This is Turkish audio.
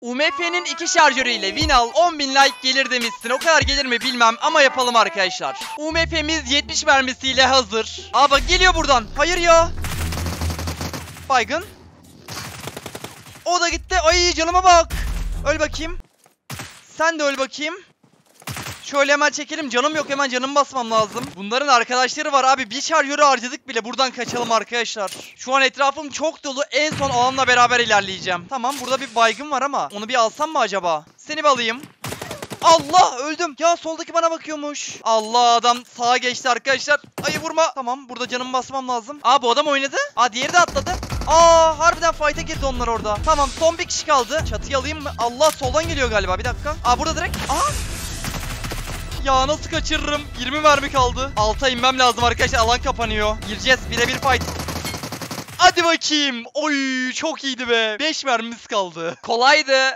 UMF'nin iki şarjörüyle win al 10.000 like gelir demişsin. O kadar gelir mi bilmem ama yapalım arkadaşlar. UMF'miz 70 mermisiyle hazır. Aa bak geliyor buradan. Hayır ya. Baygın. O da gitti. Ay canıma bak. Öl bakayım. Sen de öl bakayım. Şöyle hemen çekelim. Canım yok hemen canımı basmam lazım. Bunların arkadaşları var abi. Bir şarjörü harcadık bile. Buradan kaçalım arkadaşlar. Şu an etrafım çok dolu. En son alanla beraber ilerleyeceğim. Tamam burada bir baygın var ama onu bir alsam mı acaba? Seni bir alayım. Allah öldüm. Ya soldaki bana bakıyormuş. Allah adam sağa geçti arkadaşlar. Ayı vurma. Tamam burada canımı basmam lazım. Aa bu adam oynadı. Aa diğeri de atladı. Aa harbiden fight'a girdi onlar orada. Tamam son bir kişi kaldı. Çatıyı alayım mı? Allah soldan geliyor galiba bir dakika. Aa burada direkt. Aa ya nasıl kaçırırım? 20 mermi kaldı. Alta inmem lazım arkadaşlar. Alan kapanıyor. Gireceğiz. Birebir fight. Hadi bakayım. Oy çok iyiydi be. 5 mermimiz kaldı. Kolaydı.